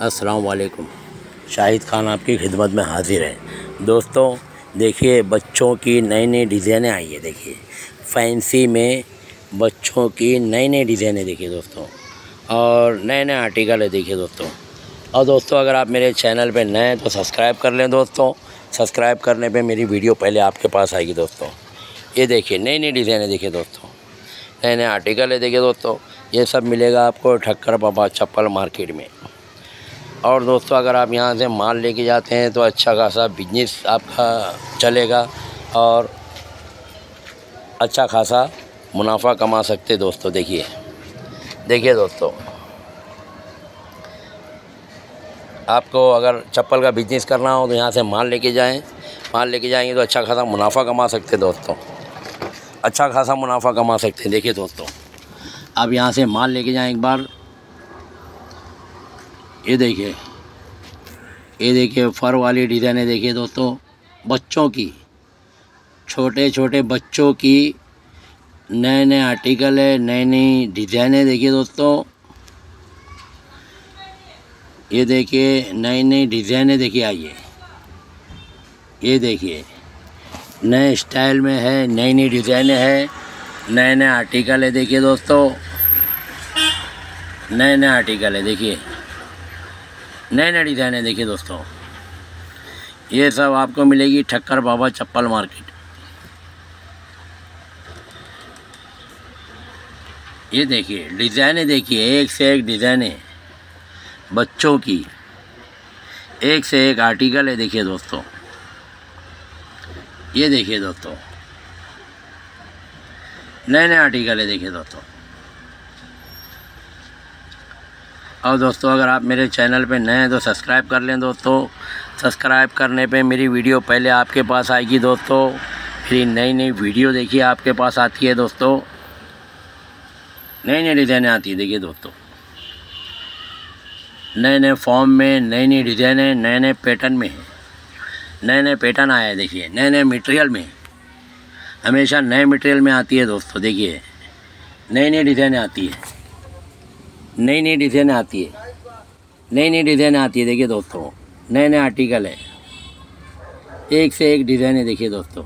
अस्सलाम वालेकुम शाहिद खान आपकी खिदमत में हाजिर है। दोस्तों, देखिए, बच्चों की नई नई डिज़ाइनें आई है, देखिए। फैंसी में बच्चों की नई नई डिज़ाइनें, देखिए दोस्तों। और नए नए आर्टिकल है, देखिए दोस्तों। और दोस्तों, अगर आप मेरे चैनल पे नए हैं तो सब्सक्राइब कर लें दोस्तों। सब्सक्राइब करने पे मेरी वीडियो पहले आपके पास आएगी दोस्तों। ये देखिए नई नई डिज़ाइनें, देखिए दोस्तों। नए नए आर्टिकल है, देखिए दोस्तों। ये सब मिलेगा आपको ठक्कर बाबा चप्पल मार्केट में। और दोस्तों, अगर आप यहाँ से माल लेके जाते हैं तो अच्छा खासा बिज़नेस आपका चलेगा और अच्छा खासा मुनाफा कमा सकते दोस्तों, देखिए। देखिए दोस्तों, आपको अगर चप्पल का बिज़नेस करना हो तो यहाँ से माल लेके जाएँ। माल लेके जाएँगे तो अच्छा खासा मुनाफा कमा सकते दोस्तों। अच्छा खासा मुनाफा कमा सकते हैं। देखिए दोस्तों, आप यहाँ से माल लेके जाएँ एक बार। ये देखिए ये देखिए फर वाली डिज़ाइनें देखिए दोस्तों, बच्चों की छोटे छोटे बच्चों की नए नए आर्टिकल है नई नई डिज़ाइनें देखिए दोस्तों। ये देखिए नई नई डिज़ाइनें देखिए आइए। ये देखिए, नए स्टाइल में है नई नई डिज़ाइनें है नए नए आर्टिकल है, देखिए दोस्तों। नए नए आर्टिकल है, देखिए। नए नए डिज़ाइन है देखिए दोस्तों। ये सब आपको मिलेगी ठक्कर बाबा चप्पल मार्केट। ये देखिए, डिज़ाइने देखिए, एक से एक डिज़ाइनें, बच्चों की। एक से एक आर्टिकल है देखिए दोस्तों। ये देखिए दोस्तों। नए नए आर्टिकल है देखिए दोस्तों। और दोस्तों, अगर आप मेरे चैनल पे नए हैं तो सब्सक्राइब कर लें दोस्तों। सब्सक्राइब करने पे मेरी वीडियो पहले आपके पास आएगी दोस्तों। फिर नई नई वीडियो देखिए, आपके पास आती है दोस्तों। नई नई डिज़ाइनें आती है, देखिए दोस्तों। नए नए फॉर्म में, नई नई डिज़ाइनें, नए नए पैटर्न में, नए नए पैटर्न आए देखिए। नए नए मटेरियल में, हमेशा नए मटेरियल में आती है दोस्तों, देखिए। नई नई डिज़ाइनें आती है। नई नई डिज़ाइन आती है। नई नई डिज़ाइन आती है, देखिए दोस्तों। नए नए आर्टिकल है। एक से एक डिज़ाइन है, देखिए दोस्तों।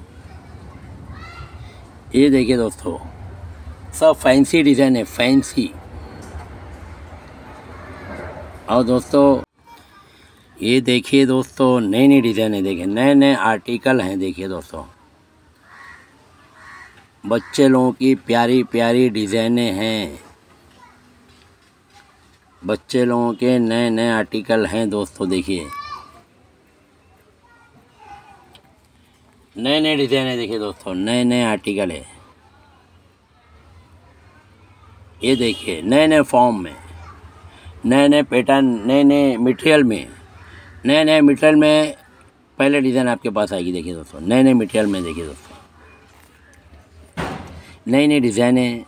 ये देखिए दोस्तों, सब फैंसी डिज़ाइन है फैंसी और दोस्तों, ये देखिए दोस्तों नई नई डिज़ाइन है, देखिए। नए नए आर्टिकल हैं, देखिए दोस्तों। बच्चे लोगों की प्यारी प्यारी डिज़ाइनें हैं। बच्चे लोगों के नए नए आर्टिकल हैं दोस्तों, देखिए। नए नए डिज़ाइन है, देखिए दोस्तों नए नए आर्टिकल है। ये देखिए नए नए फॉर्म में नए नए पैटर्न नए नए मटेरियल में नए नए मटेरियल में पहले डिज़ाइन आपके पास आएगी, देखिए दोस्तों नए नए मटेरियल में, देखिए दोस्तों। नई नई डिज़ाइनें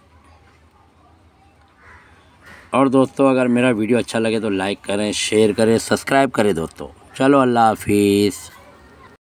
और दोस्तों, अगर मेरा वीडियो अच्छा लगे तो लाइक करें, शेयर करें, सब्सक्राइब करें दोस्तों। चलो, अल्लाह हाफिज़।